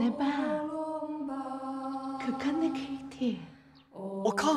阿奶爸，可看那 Kitty。我看。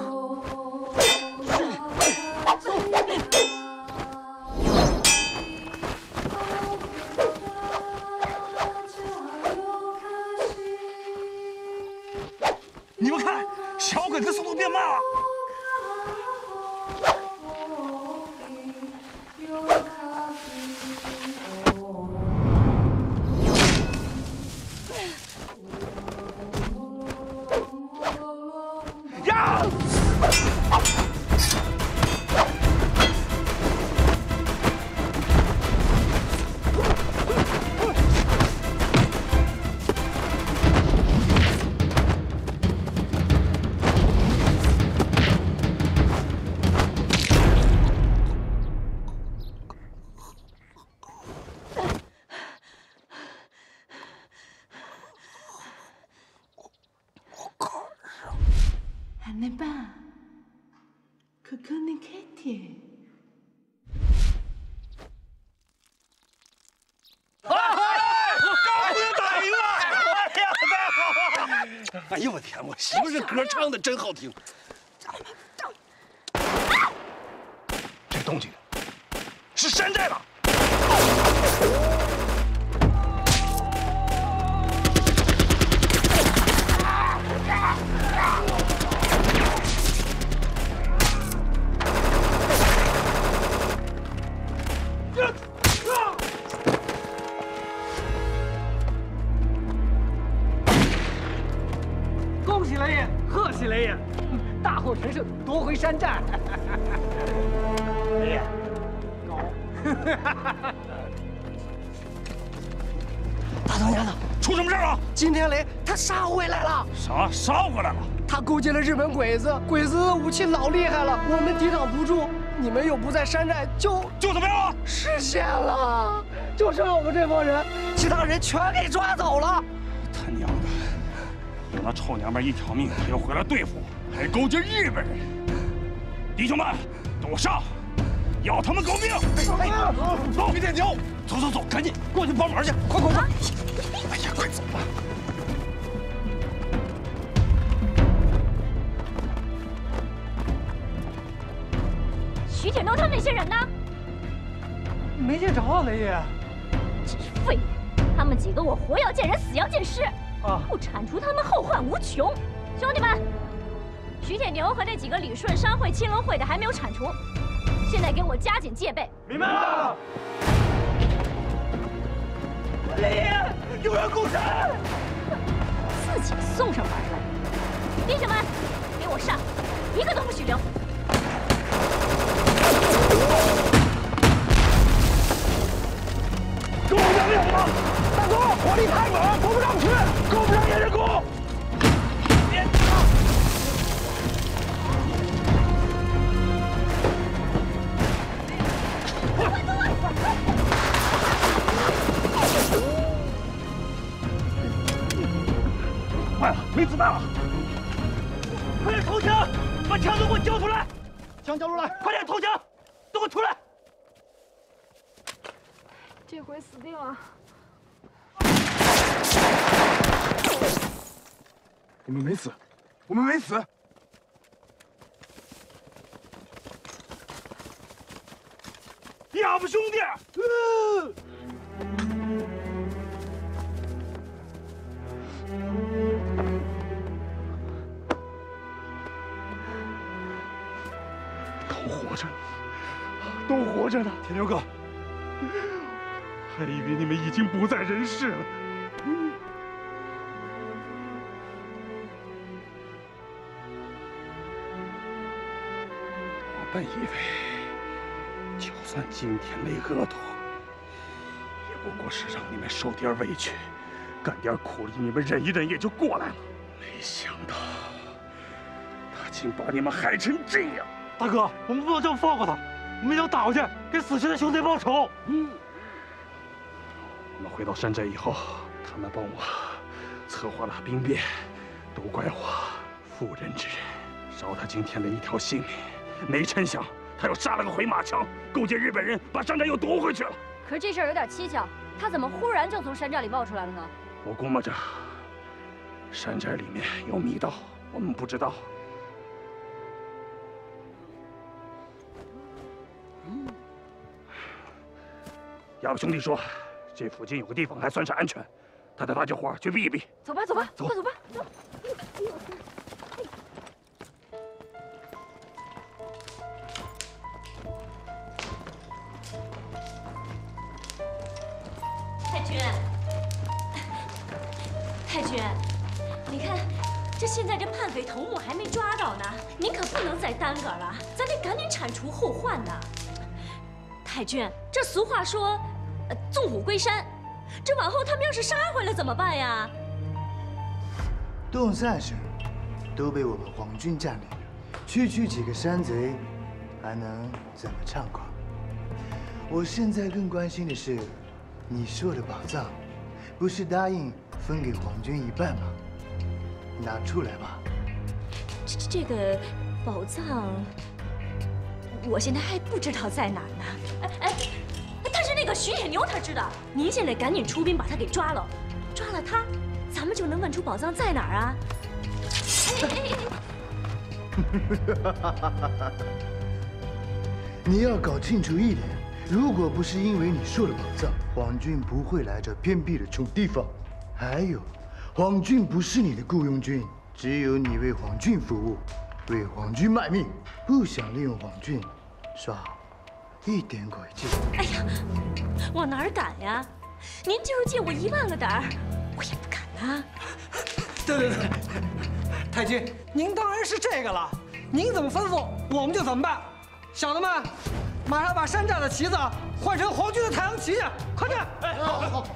哎呦我天，我媳妇这歌唱的真好听。这动静是山寨了。大获全胜，夺回山寨。爷爷，高。大当家的，出什么事了？金天雷他杀回来了，啥？杀回来了？他勾结了日本鬼子，鬼子的武器老厉害了，我们抵挡不住。你们又不在山寨，就就怎么样啊？实现了，就剩我们这帮人，其他人全给抓走了。他娘的！我那臭娘们一条命他又回来对付我，还勾结日本人。弟兄们，跟我上，要他们狗命！哎走，别点脚，走走走，赶紧过去帮忙去，快快快！哎呀，快走吧！徐铁龙他们那些人呢？没见着啊，雷爷。真是废物！他们几个我活要见人，死要见尸。啊不铲除他们，后患无穷。兄弟们，徐铁牛和那几个旅顺商会、青龙会的还没有铲除，现在给我加紧戒备。明白了。李有人攻城！自己送上门来，弟兄们，给我上，一个都不许留。够不上了吗？大哥，火力太猛，攻不上去，没子弹了！快点投降，把枪都给我交出来！枪交出来！快点投降，都给我出来！这回死定了！我们没死，我们没死。哑巴兄弟，呃着呢。铁牛哥，还以为你们已经不在人世了。我本以为，就算今天没额头，也不过是让你们受点委屈，干点苦力，你们忍一忍也就过来了。没想到，他竟把你们害成这样。大哥，我们不能这么放过他，我们要打回去，给死去的兄弟报仇。嗯我们回到山寨以后，他们帮我策划了兵变，都怪我妇人之仁，饶他今天的一条性命。没成想，他又杀了个回马枪，勾结日本人，把山寨又夺回去了。可是这事儿有点蹊跷，他怎么忽然就从山寨里冒出来了呢？我估摸着，山寨里面有密道，我们不知道。亚布兄弟说，这附近有个地方还算是安全，他带大家伙儿去避一避。走吧，走吧，走吧，走吧，走。太君，太君，你看，这现在这叛匪头目还没抓到呢，您可不能再耽搁了，咱得赶紧铲除后患呐。太君，这俗话说，呃，纵虎归山，这往后他们要是杀回来怎么办呀？东三省都被我们皇军占领了，区区几个山贼，还能怎么猖狂？我现在更关心的是，你说的宝藏，不是答应分给皇军一半吗？拿出来吧。这这个宝藏，我现在还不知道在哪儿呢。哎哎，徐铁牛他知道，您现在赶紧出兵把他给抓了，抓了他，咱们就能问出宝藏在哪儿啊！哎哎哎你要搞清楚一点，如果不是因为你说了宝藏，皇军不会来这偏僻的穷地方。还有，皇军不是你的雇佣军，只有你为皇军服务，为皇军卖命，不想利用皇军，是吧一点诡计。哎呀，我哪儿敢呀！您就是借我一万个胆儿，我也不敢呐。对对对，太君，您当然是这个了，您怎么吩咐，我们就怎么办。小的们，马上把山寨的旗子换成皇军的太阳旗去，快点！哎，好，好。李，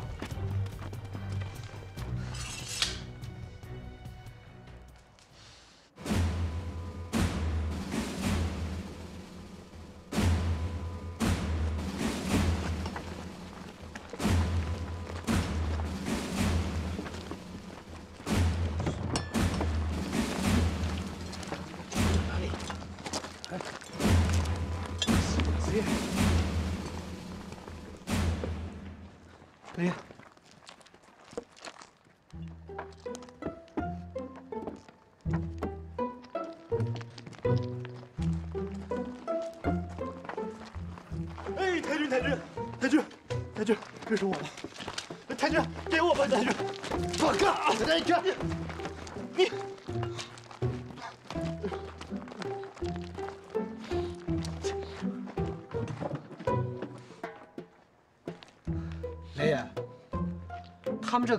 哎呀！哎，太君，太君，太君，太君，认识我了。太君，给我吧，太君。放开！太君，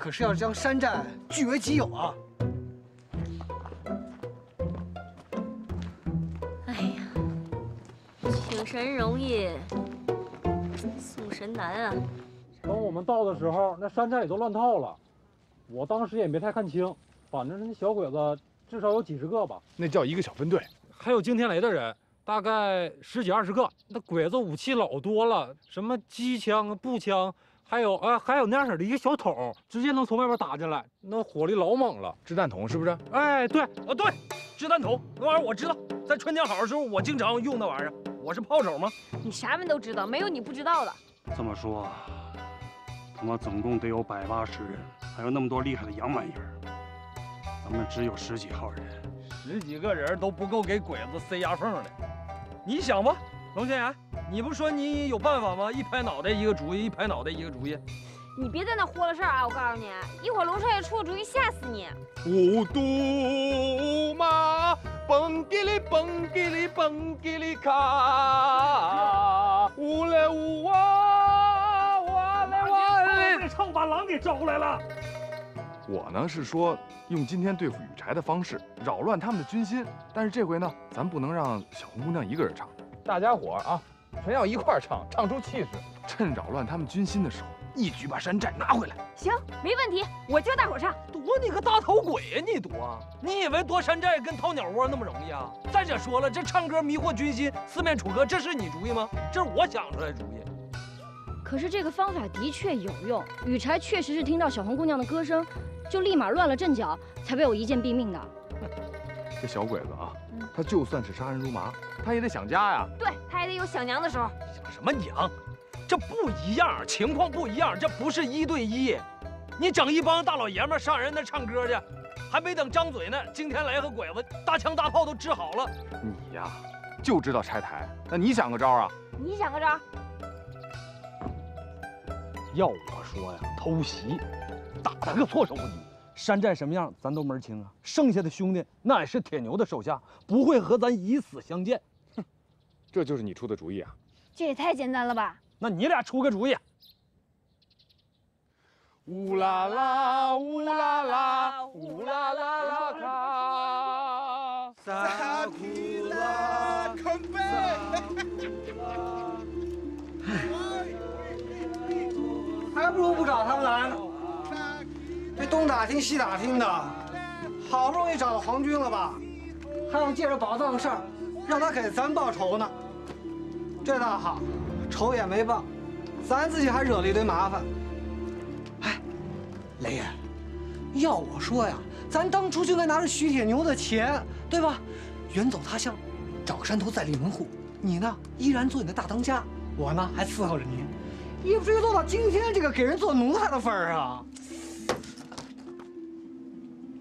可是要将山寨据为己有啊！哎呀，请神容易，送神难啊！等我们到的时候，那山寨也都乱套了。我当时也没太看清，反正那小鬼子至少有几十个吧，那叫一个小分队。还有惊天雷的人，大概十几二十个。那鬼子武器老多了，什么机枪、步枪，还有啊，还有那样式的一个小桶，直接能从外边打进来，那火力老猛了。掷弹筒是不是？哎，对，啊对，掷弹筒那玩意儿我知道，在春天好的时候我经常用那玩意儿。我是炮手吗？你啥门都知道，没有你不知道的。这么说，他妈总共得有百八十人，还有那么多厉害的洋玩意儿，咱们只有十几号人。十几个人都不够给鬼子塞牙缝的，你想吧，龙千岩，你不说你有办法吗？一拍脑袋一个主意，一拍脑袋一个主意。你别在那豁了事儿啊！我告诉你，一会儿龙少爷出个主意吓死你。五杜马，蹦给里蹦给里蹦给里卡，呜嘞呜哇哇嘞哇嘞，被唱把狼给招来了。我呢是说用今天对付羽柴的方式扰乱他们的军心，但是这回呢，咱不能让小红姑娘一个人唱，大家伙啊，全要一块儿唱，唱出气势，趁扰乱他们军心的时候，一举把山寨拿回来。行，没问题，我教大伙唱。躲你个大头鬼呀！你躲？你以为夺山寨跟掏鸟窝那么容易啊？再者说了，这唱歌迷惑军心，四面楚歌，这是你主意吗？这是我想出来的主意。可是这个方法的确有用，羽柴确实是听到小红姑娘的歌声。就立马乱了阵脚，才被我一剑毙命的。这小鬼子啊，他就算是杀人如麻，他也得想家呀。对，得有想娘的时候。想什么娘？这不一样，情况不一样，这不是一对一。你整一帮大老爷们上人那唱歌去，还没等张嘴呢，惊天雷和鬼子大枪大炮都支好了。你呀，就知道拆台。那你想个招啊？你想个招？要我说呀，偷袭。打他个措手不及！山寨什么样，咱都门清啊。剩下的兄弟，那也是铁牛的手下，不会和咱以死相见。哼，这就是你出的主意啊？这也太简单了吧？那你俩出个主意。乌拉拉，乌拉拉，乌拉拉拉卡，萨库拉，空杯。还不如不找他们来呢。这东打听西打听的，好不容易找到皇军了吧？还想借着宝藏的事儿，让他给咱报仇呢。这倒好，仇也没报，咱自己还惹了一堆麻烦。哎，雷爷，要我说呀，咱当初就该拿着徐铁牛的钱，对吧？远走他乡，找个山头再立门户。你呢，依然做你的大当家，我呢，还伺候着你。也不至于落到今天这个给人做奴才的份儿上！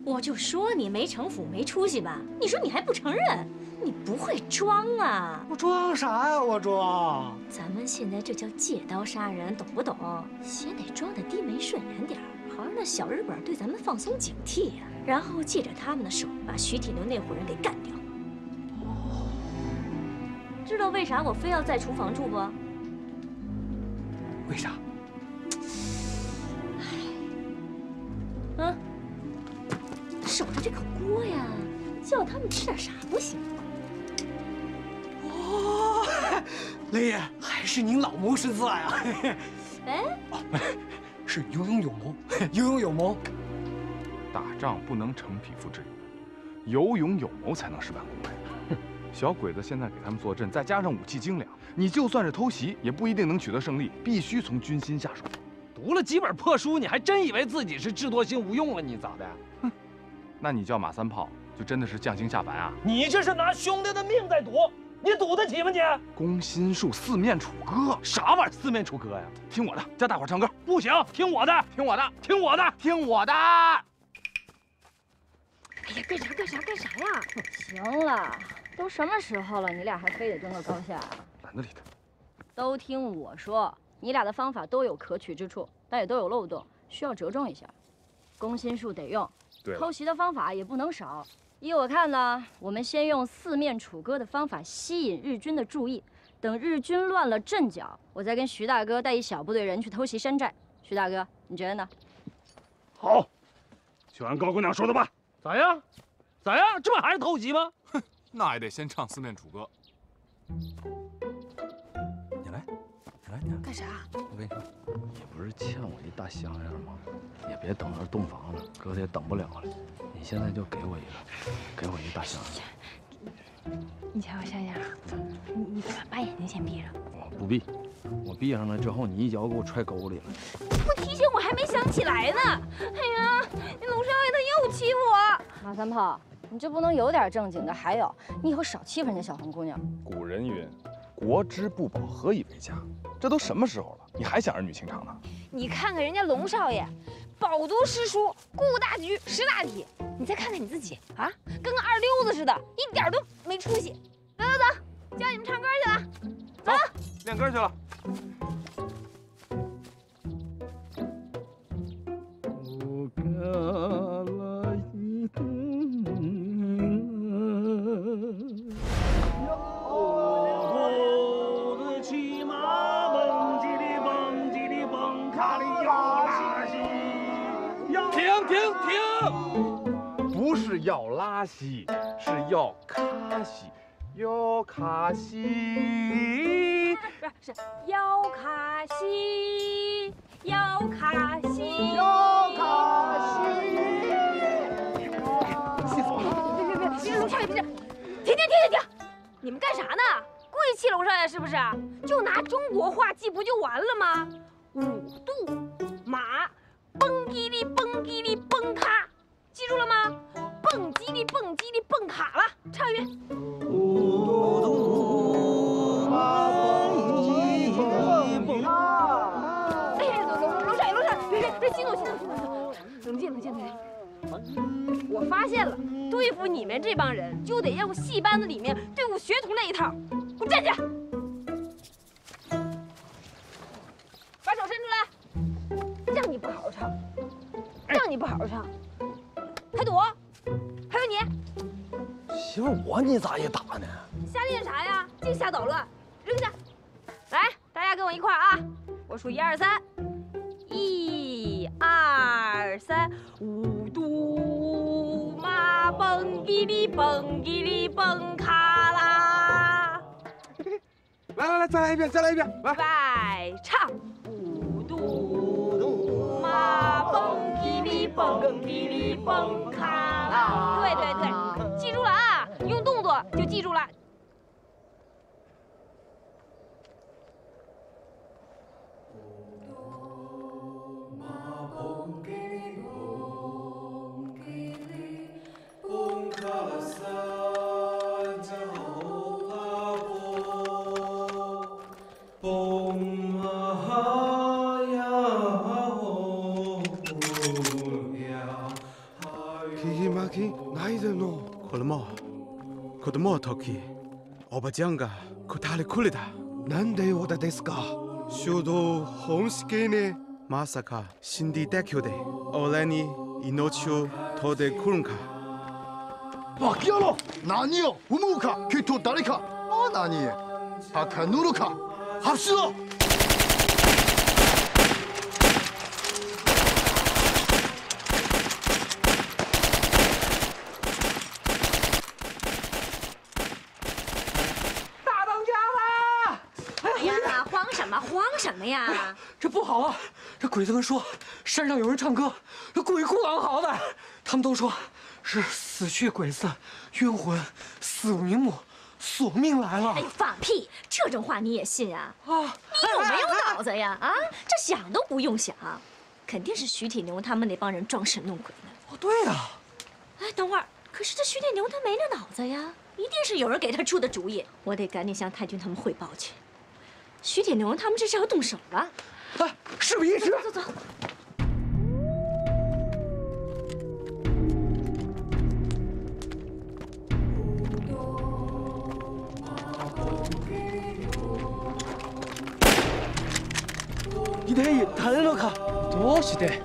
我就说你没城府没出息吧，你说你还不承认，你不会装啊？我装啥呀？我装？咱们现在这叫借刀杀人，懂不懂？先得装的低眉顺眼点好让那小日本对咱们放松警惕呀，然后借着他们的手把徐铁牛那伙人给干掉。哦，知道为啥我非要在厨房住不？为啥？嗯，守着这口锅呀，叫他们吃点啥不行？雷爷，还是您老谋深算呀！哎，是有勇有谋，有勇有谋。打仗不能逞匹夫之勇，有勇有谋才能事半功倍。小鬼子现在给他们坐镇，再加上武器精良，你就算是偷袭，也不一定能取得胜利。必须从军心下手。读了几本破书，你还真以为自己是智多星无用了？你咋的？哼，那你叫马三炮，就真的是将星下凡啊？你这是拿兄弟的命在赌，你赌得起吗你？攻心术四面楚歌，啥玩意儿？四面楚歌呀？听我的，叫大伙唱歌。不行，听我的，听我的，听我的，听我的。哎呀，干啥干啥干啥呀？行了，都什么时候了，你俩还非得争个高下？懒得理他。都听我说，你俩的方法都有可取之处，但也都有漏洞，需要折中一下。攻心术得用，偷袭的方法也不能少。依我看呢，我们先用四面楚歌的方法吸引日军的注意，等日军乱了阵脚，我再跟徐大哥带一小部队人去偷袭山寨。徐大哥，你觉得呢？好，就按高姑娘说的办。咋样？咋样？这不还是偷袭吗？哼，那也得先唱四面楚歌。干啥？我跟你说，你不是欠我一大箱样吗？也别等着洞房了，哥也等不了了。你现在就给我一个，给我一大香烟。你瞧我香烟，你你把把眼睛先闭上。我不闭，我闭上了之后，你一脚给我踹沟里了。不提醒我还没想起来呢。哎呀，那龙少爷他又欺负我。马三炮，你就不能有点正经的？还有，你以后少欺负人家小红姑娘。古人云：“国之不保，何以为家？”这都什么时候了，你还想儿女情长呢？你看看人家龙少爷，饱读诗书，顾大局，识大体。你再看看你自己啊，跟个二流子似的，一点都没出息。走走走，教你们唱歌去了。走，练歌去了。停卡西，是要卡西，要卡西。不是，是要卡西，要卡西，要卡西。气死我了！别别别，别龙少爷，别停停停停停！你们干啥呢？故意气龙少爷是不是？就拿中国话记不就完了吗？五度马。蹦叽哩蹦叽哩蹦卡，记住了吗？蹦叽哩蹦叽哩蹦卡了，唱一遍。哎呀，龙龙龙少爷，龙少爷，别别别激动激动激动，冷静冷静冷静。我发现了，对付你们这帮人，就得用戏班子里面对付学徒那一套。给我站起来，把手伸出来。让你不好好唱，让你不好好唱，我你咋也打呢？瞎练啥呀？净瞎捣乱，扔下！来，大家跟我一块儿啊！我数一二三，一二三，五度马蹦叽哩蹦叽哩蹦卡啦！来来来，再来一遍，再来一遍，来，来唱。马蹦叽哩蹦叽哩蹦卡啦！对对对，记住了啊，用动作就记住了。子供の時おばちゃんが答えくれた。なんでオダですか？衝動本式にまさか死んでいたけで俺に命を取ってくるんか。バカ野郎何を思うか？きっと誰か。あ何？バカぬるか。発しろ什么呀？这不好啊！这鬼子们说山上有人唱歌，这鬼哭狼嚎的。他们都说是死去鬼子冤魂死无瞑目，索命来了。哎，放屁！这种话你也信啊？啊！你有没有脑子呀？啊！这想都不用想，肯定是徐铁牛他们那帮人装神弄鬼呢。哦，对呀。哎，等会儿，可是这徐铁牛他没那脑子呀，一定是有人给他出的主意。我得赶紧向太君他们汇报去。徐铁牛他们这是要动手了，哎，事不宜迟，走走。一台誰のかどうして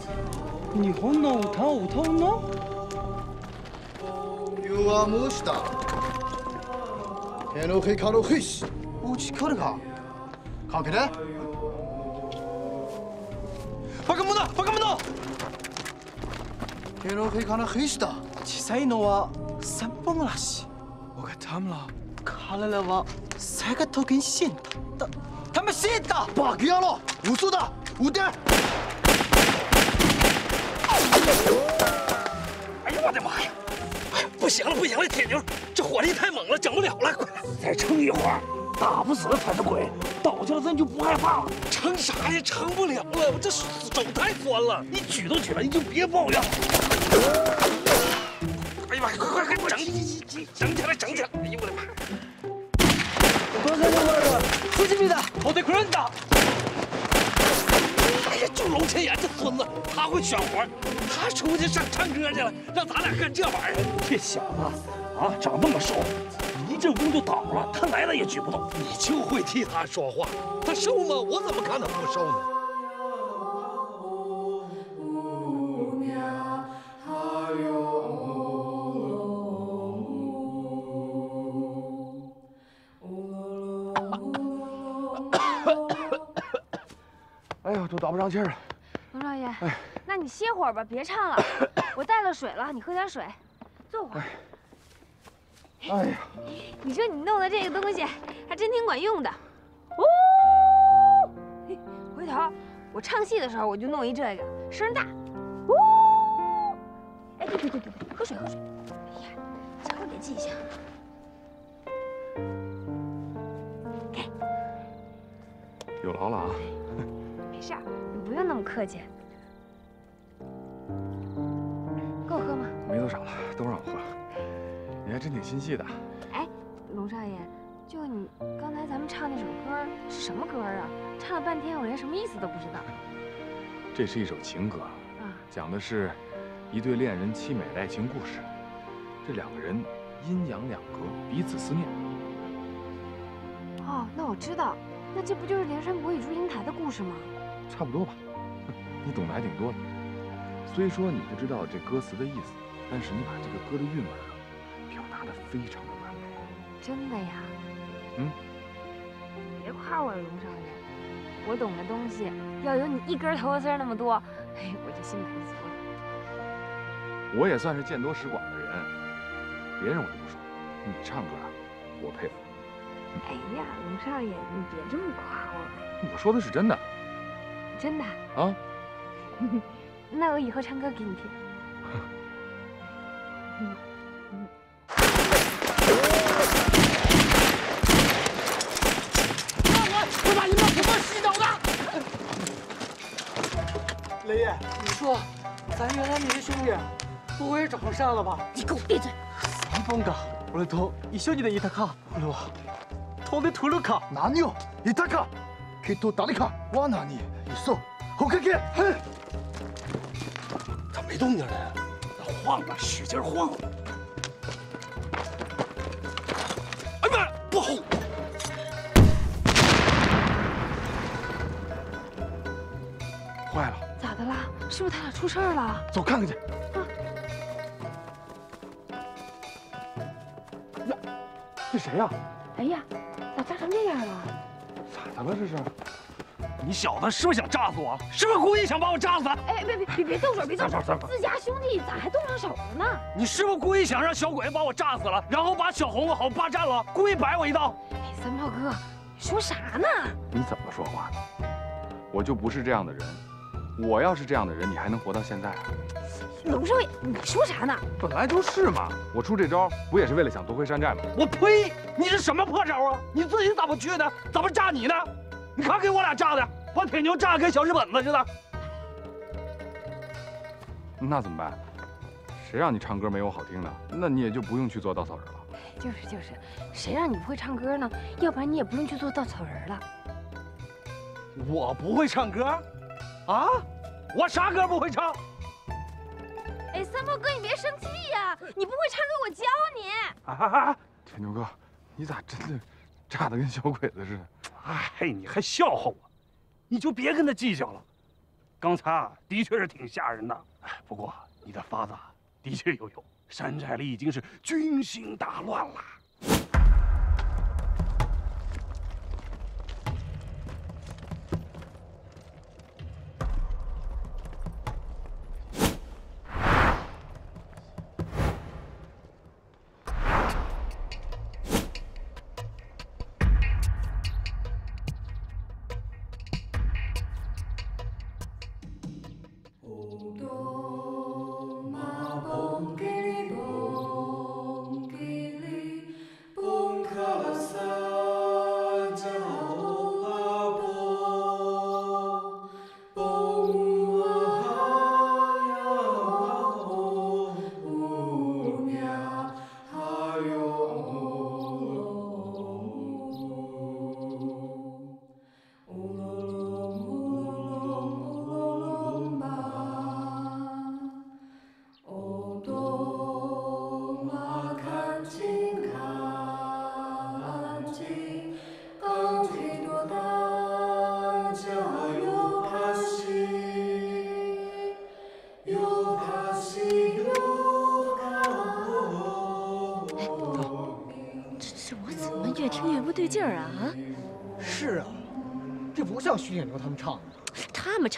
日本の歌を歌うの弱虫した手のひかのふし打ち来 好的巴克木头巴克木头天罗可以看到黑石头七彩女王三崩拉稀我看他们了卡拉拉王三个都跟新的他他们新的八格牙路五速的五点哎呦我的妈呀哎不行了不行了铁牛这火力太猛了整不了了快点再撑一会。儿打不死的才是鬼。倒下了咱就不害怕了。撑啥呀？撑不了了，我这手太酸了。你举都举了，你就别抱怨了。哎呀妈呀，快快快，整起整起来，整起来！哎呦我的妈！刚才那味儿，出去的，我得困的。哎呀，就龙千言这孙子，他会选活，他出去上唱歌去了，让咱俩干这玩意儿。这小子啊，长那么瘦，一阵风就倒了，他来了也举不动。你就会替他说话，他瘦吗？我怎么看他不瘦呢？哎呦，都倒不上气儿了。龙少爷，哎那你歇会儿吧，别唱了。我带了水了，你喝点水，坐会儿。哎呀，你说你弄的这个东西还真挺管用的。哦，嘿回头我唱戏的时候我就弄一这个，声大。哦，哎，对对对对对，喝水喝水。哎呀，这会儿得记性。给。有劳了啊。没事儿，你不用那么客气。你还真挺心细的。哎，龙少爷，就你刚才咱们唱那首歌是什么歌啊？唱了半天，我连什么意思都不知道。这是一首情歌，啊，讲的是一对恋人凄美的爱情故事。这两个人阴阳两隔，彼此思念。哦，那我知道，那这不就是梁山伯与祝英台的故事吗？差不多吧，你懂得还挺多的。虽说你不知道这歌词的意思，但是你把这个歌的韵味啊，表达的非常的完美。真的呀？嗯，别夸我了，龙少爷，我懂的东西要有你一根头发丝儿那么多，哎，我就心满意足了。我也算是见多识广的人，别人我就不说，你唱歌啊，我佩服。哎呀，龙少爷，你别这么夸我，我说的是真的真的。啊。那我以后唱歌给你听。雷爷，你说，咱原来那些兄弟不会是找上山了吧？你给我闭嘴！三本が俺と一緒にでいたか俺は飛んで取るか何よいたかきっと誰か罠にいそう捕獲嘿咋没动静呢？晃啊，使劲晃！ 是不是他俩出事儿了？走看看去。啊呀，这谁呀？哎呀，咋炸成这样了？咋的了这是？你小子是不是想炸死我？是不是故意想把我炸死？哎，别别别别动手，别动手！自家兄弟咋还动上手了呢？你是不是故意想让小鬼把我炸死了，然后把小红好霸占了，故意摆我一道？哎，三炮哥，你说啥呢？你怎么说话呢？我就不是这样的人。我要是这样的人，你还能活到现在啊？龙少爷，你说啥呢？本来就是嘛。我出这招不也是为了想夺回山寨吗？我呸！你这什么破招啊？你自己咋不去呢？怎么炸你呢？你看给我俩炸的，把铁牛炸得跟小日本子似的。那怎么办？谁让你唱歌没我好听呢？那你也就不用去做稻草人了。就是就是，谁让你不会唱歌呢？要不然你也不用去做稻草人了。我不会唱歌，啊？我啥歌不会唱？哎，三炮哥，你别生气呀！你不会唱歌，我教你。啊！铁牛哥，你咋真的炸得跟小鬼子似的？哎，你还笑话我？你就别跟他计较了。刚才啊，的确是挺吓人的。哎，不过你的法子的确有用，山寨里已经是军心大乱了。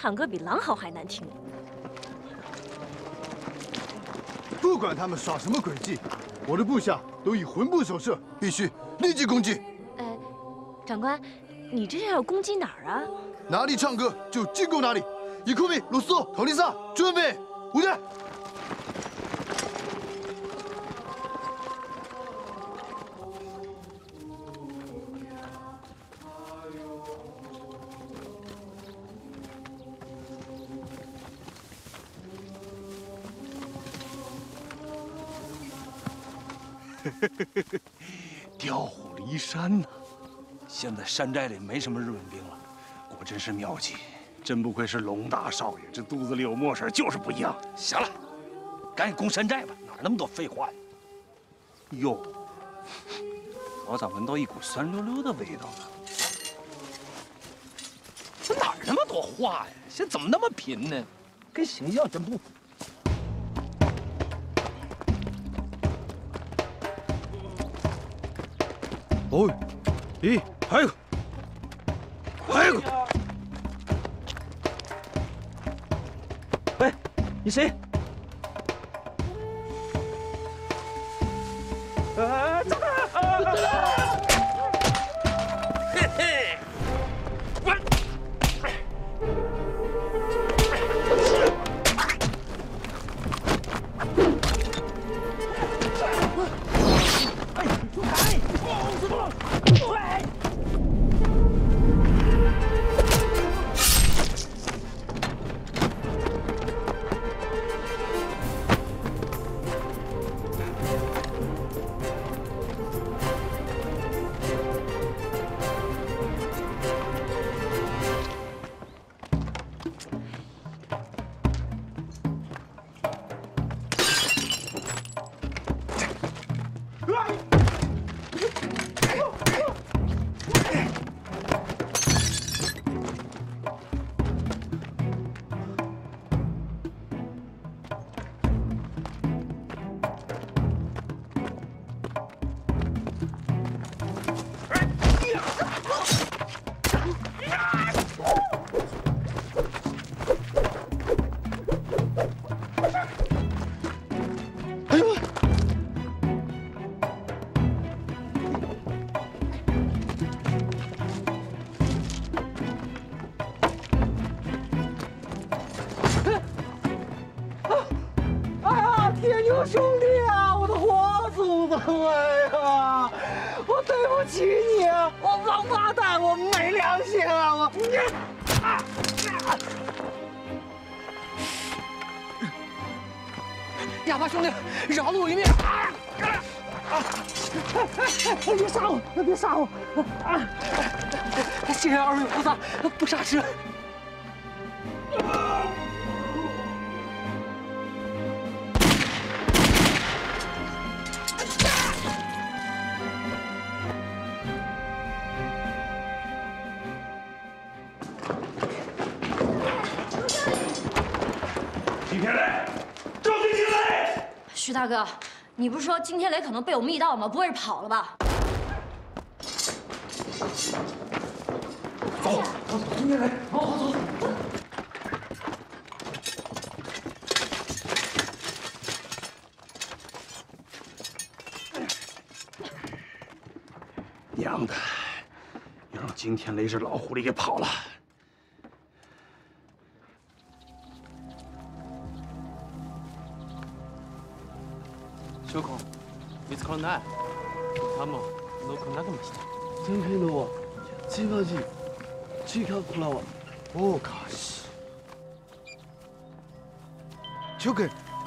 唱歌比狼嚎还难听。不管他们耍什么诡计，我的部下都以魂不守舍，必须立即攻击。呃，长官，你这是要攻击哪儿啊？哪里唱歌就进攻哪里。斯、托利萨，准备，五队。调虎离山呐！现在山寨里没什么日本兵了，果真是妙计。真不愧是龙大少爷，这肚子里有墨水就是不一样。行了，赶紧攻山寨吧，哪那么多废话呀？哟，我咋闻到一股酸溜溜的味道呢？这哪那么多话呀？现在怎么那么贫呢？跟形象真不符。哎，咦，还有，还有，喂，你谁？哑巴兄弟，饶了我一命！啊啊！别杀我！别杀我！啊！谢谢二位菩萨不杀之恩。哥，你不是说金天雷可能被我们密道吗？不会是跑了吧？走，走，金天雷，走走走。娘的，又让金天雷这老狐狸给跑了。ない。他ものこなくました天気のはおかし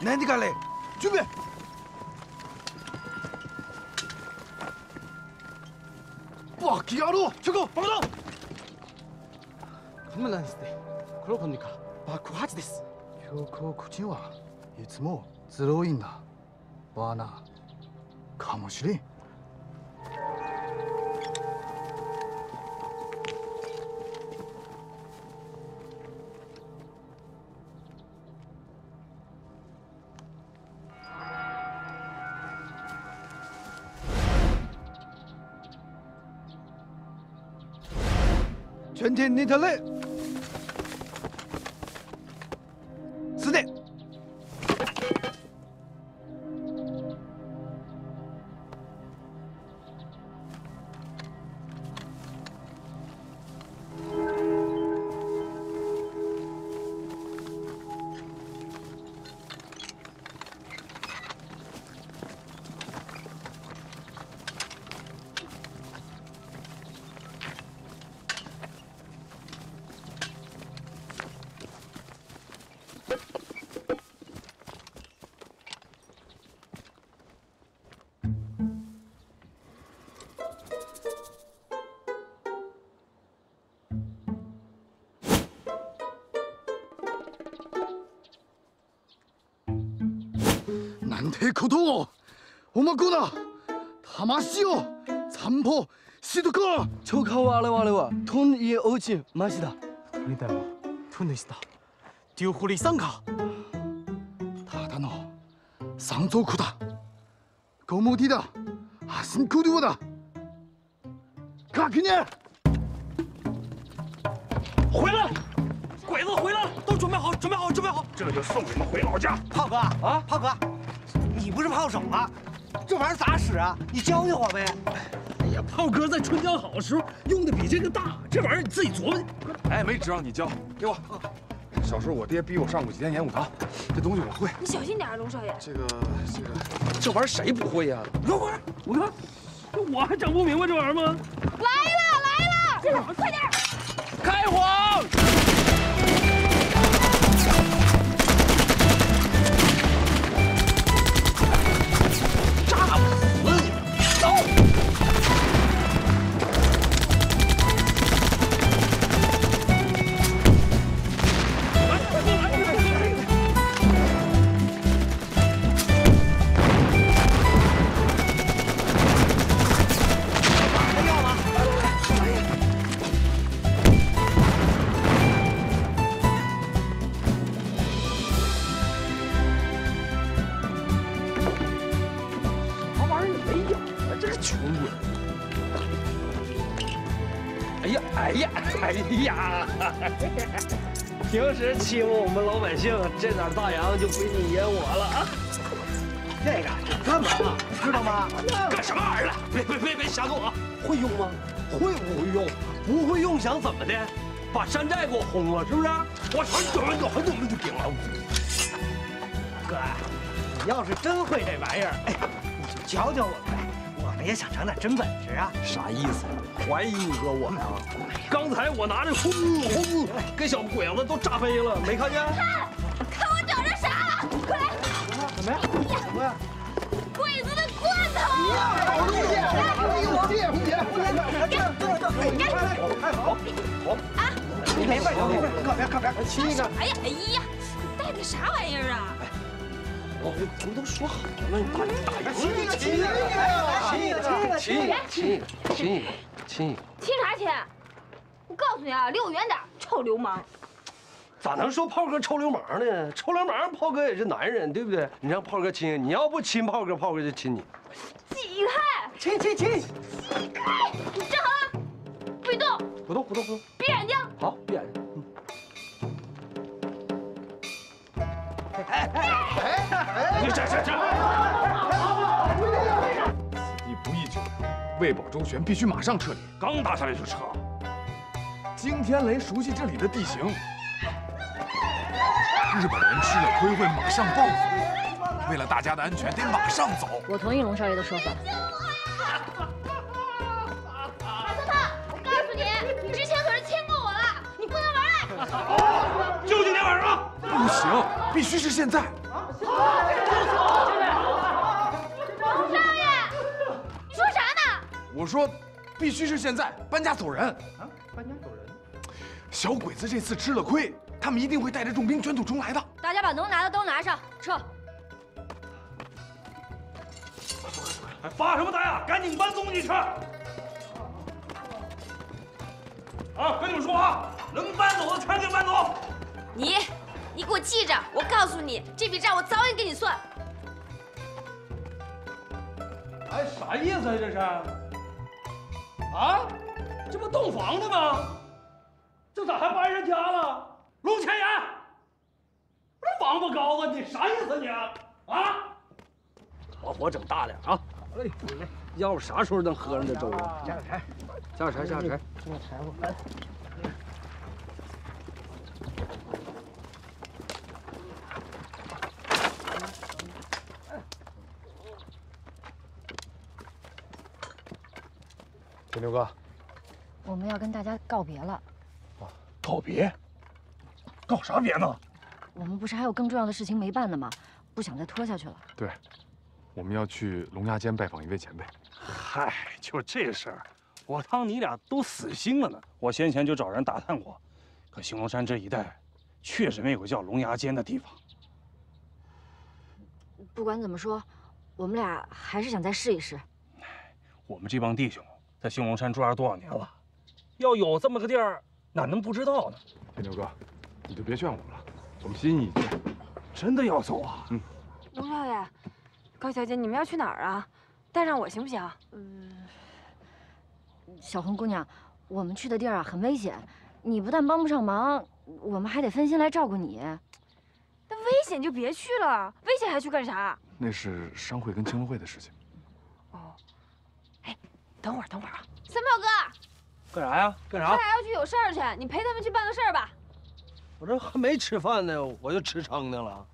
何でかれ準備バキ野郎バカだ。して？このにか？爆発です。口はいつもだ。バーナー。かもし。全天你特累。なんてことをおまこな魂を散歩しとこう 조카 와래 와래 와. 돈 이에 오지 마시다. 리다마, 돈 있다. 듀후리 쌍가. ただの山賊だゴムディだハスンクドゥだ確認回来！鬼子回来了，都准备好，准备好，准备好，这就送你们回老家。炮哥啊，炮哥，你 不是炮手吗？这玩意儿咋使啊？你教教我呗。哎呀，炮哥在春江好的时候用的比这个大，这玩意儿你自己琢磨去。哎，没指望你教，给我。小时候我爹逼我上过几天演武堂，这东西我会。你小心点啊，龙少爷。这个这个，这玩意儿谁不会呀？你看我，我看，我还整不明白这玩意儿吗？来了来了，这会快点！开火！欺负我们老百姓，这点大洋就归你爷我了啊！这个你干嘛？知道吗？干什么玩意儿了？别别别别瞎动啊！会用吗？会不会用？不会用想怎么的？把山寨给我轰了是不是？我操，你怎么怎么怎么就顶了？哥，你要是真会这玩意儿，哎，你就教教我们呗，我们也想长点真本事啊。啥意思？怀疑你哥我呀？刚才我拿着轰轰，给小鬼子都炸飞了，没看见？看，看我找着啥了？快来！什么呀？什么呀？鬼子的罐头！红姐，红姐，红姐，红姐，快来，快好，好啊！你没事，没事，靠边，靠边，亲一个。哎呀，哎呀，带的啥玩意儿啊？我咱们都说好了，你打打亲一个，亲一个，亲一个，亲一个，亲一个，亲一个，亲一个。亲啥亲？我告诉你啊，离我远点，臭流氓！咋能说炮哥臭流氓呢？臭流氓，炮哥也是男人，对不对？你让炮哥亲，你要不亲炮哥，炮哥就亲你。挤开！亲亲亲！挤开！你站好了，不许动！不动不动不动！闭眼睛！好，闭眼睛。哎哎哎！你这这这！此地不宜久留，为保周全，必须马上撤离。刚打下来就撤。惊天雷熟悉这里的地形，日本人吃了亏会马上报复。为了大家的安全，得马上走。我同意龙少爷的说法。必须是现在。龙少爷，你说啥呢？我说，必须是现在，搬家走人。啊，搬家走人。小鬼子这次吃了亏，他们一定会带着重兵卷土重来的。大家把能拿的都拿上，撤。还发什么呆啊？赶紧搬东西去！啊，跟你们说啊，能搬走的全给搬走。你，你给我记着，我告诉你，这笔账我早晚给你算。哎，啥意思啊？这是？啊，这不洞房的吗？这咋还搬上家了？龙千言，这王八羔子，你啥意思你？啊？把火整大点啊！哎，要不啥时候能喝上这粥啊？加点柴，加点柴，加点柴。加点柴火。铁牛哥，我们要跟大家告别了。啊告别？告啥别呢？我们不是还有更重要的事情没办呢吗？不想再拖下去了。对，我们要去龙牙尖拜访一位前辈。嗨，就这事儿，我当你俩都死心了呢。我先前就找人打探过，可兴隆山这一带确实没有叫龙牙尖的地方。不管怎么说，我们俩还是想再试一试。我们这帮弟兄在兴隆山住了多少年了，要有这么个地儿，哪能不知道呢？铁牛哥，你就别劝我们了，我们心意已决，真的要走啊？嗯。龙少爷，高小姐，你们要去哪儿啊？带上我行不行？嗯。小红姑娘，我们去的地儿啊很危险，你不但帮不上忙，我们还得分心来照顾你。那危险就别去了，危险还去干啥？那是商会跟青龙会的事情。等会儿，等会儿啊！三炮哥，干啥呀？干啥？他俩要去有事儿去，你陪他们去办个事儿吧。我这还没吃饭呢，我就吃撑的了。